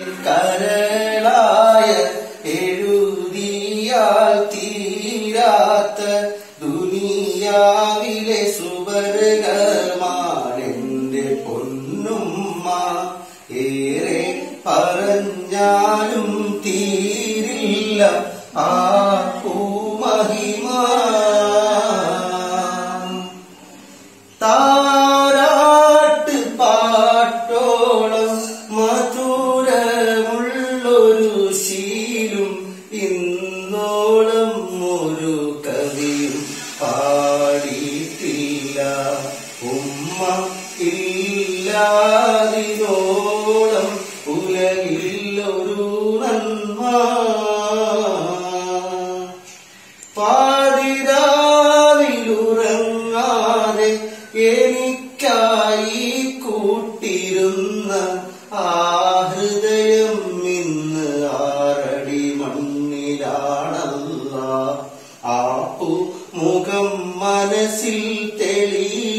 കരളായ എഴുതിയാൽ തീരാത്ത ദുനിയാവിലെ സുവർഗമാണെന്റെ പൊന്നുമ്മ. ഏറെ പറഞ്ഞാലും തീരില്ല ആ പൂമഹിമ. താരാട്ട് ശീലും ഇന്നോളം ഒരു കവിയും പാടിയിട്ടില്ല. ഉമ്മ ഇല്ലാതിനോളം ഉലകില്ലൊരു നന്മ. പാതിരാവിലുറങ്ങാതെ എനിക്കായി കൂട്ടിരുന്ന ആ ആപ്പു മുഖം മനസ്സിൽ തെളിയുമ്പോൾ നോ